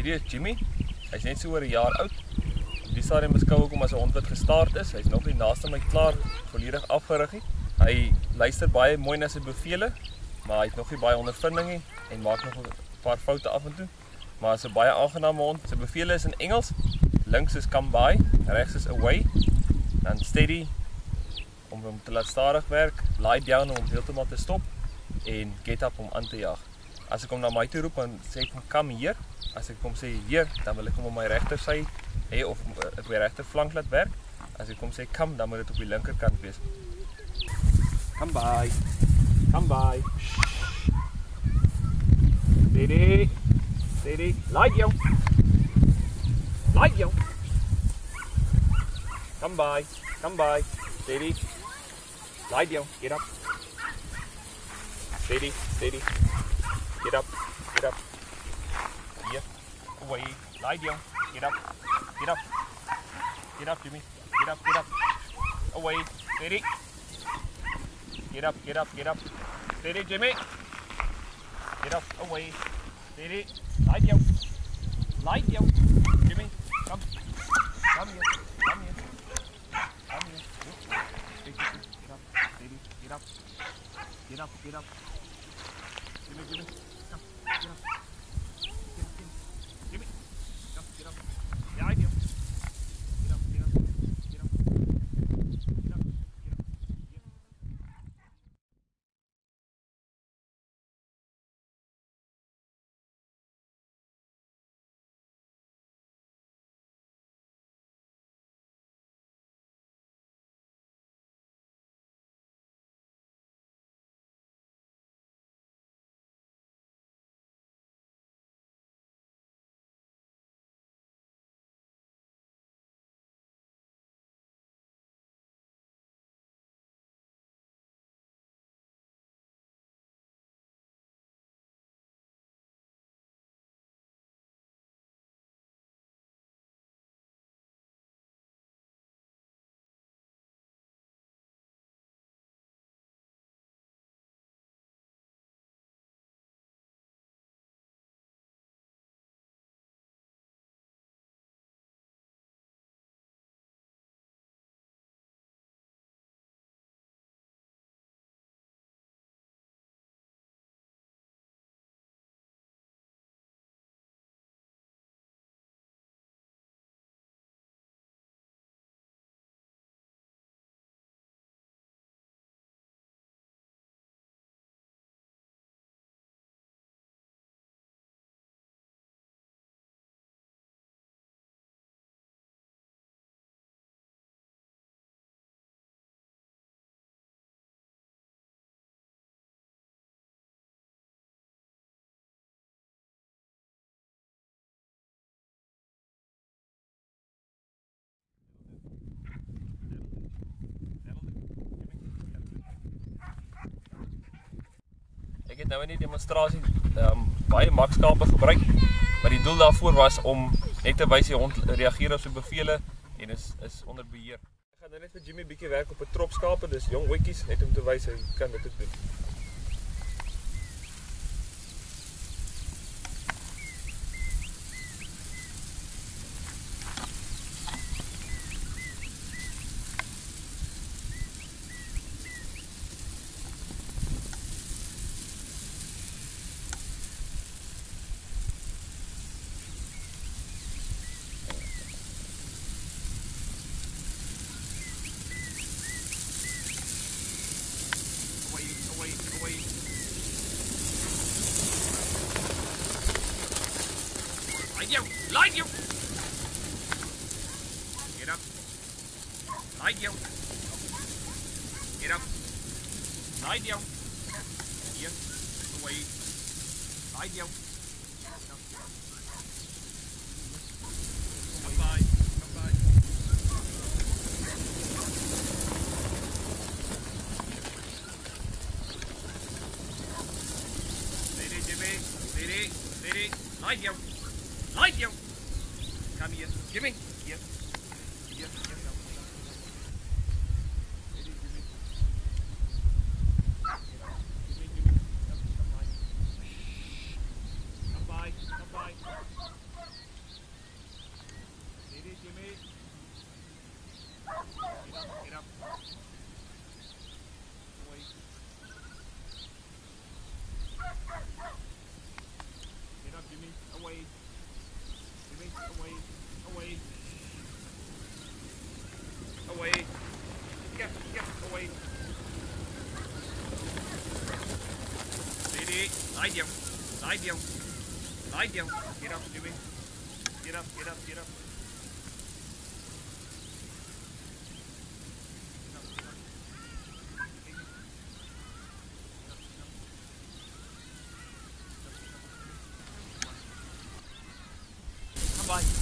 Hierdie is Jimmy. Hy's net so oor 'n jaar oud. Die stadium beskou ek hom as 'n hond wat gestaard is. Hy's nog nie naaste my klaar volledig afgerig nie. Hy luister baie mooi na sy bevele, maar hy het nog nie baie ondervinding nie en maak nog 'n paar foute af en toe. Maar hy's 'n baie aangename hond. Sy bevele is in Engels. Links is come by, regs is away, dan steady om hom te laat stadig werk, lie down om hom heeltemal te stop en get up om aan te jag. As ek hom na my toe roep en sê ek kom hier, as ek kom sê hier, dan wil ek hom op my regtersy hê of op my regterflank laat werk. As ek kom sê kom, dan moet dit op die linkerkant wees. Come by. Come by. Steady. Steady. Lie down. Lie down. Come by. Come by. Steady. Lie down. Get up. Steady. Steady. Get up. Get up. Here. Away. Lie down. Get up. Get up. Get up, Jimmy. Get up. Get up. Away. Steady. Get up. Get up. Get up. Steady, Jimmy. Get up. Away. Steady. Lie down. Lie down. Jimmy. Come. Come here. Come here. Come here. Good. Good, good, good. Get up. Steady. Get up. Get up. Get up. Jimmy, Jimmy. Come. Get up. Ek het nou in die demonstrasie um, baie makskape gebruik, maar die doel daarvoor was om net te wys die hond reageer op sy bevele en is is onder beheer. Ek gaan nou net vir Jimmy bietjie werk op 'n trop skape, dis jong ouetjies net om te wys hy kan dit doen. you! Light you! Get up. Light you. Get up. Light you. Here. Away. Light you. Come by. Come by. Lady, Jimmy. Lady. Lady. Light you. Light you! Come here. Give me. Here. Here. here. Side you. Side you. Side you. Get up, Jimmy. Get up, get up, get up. Bye.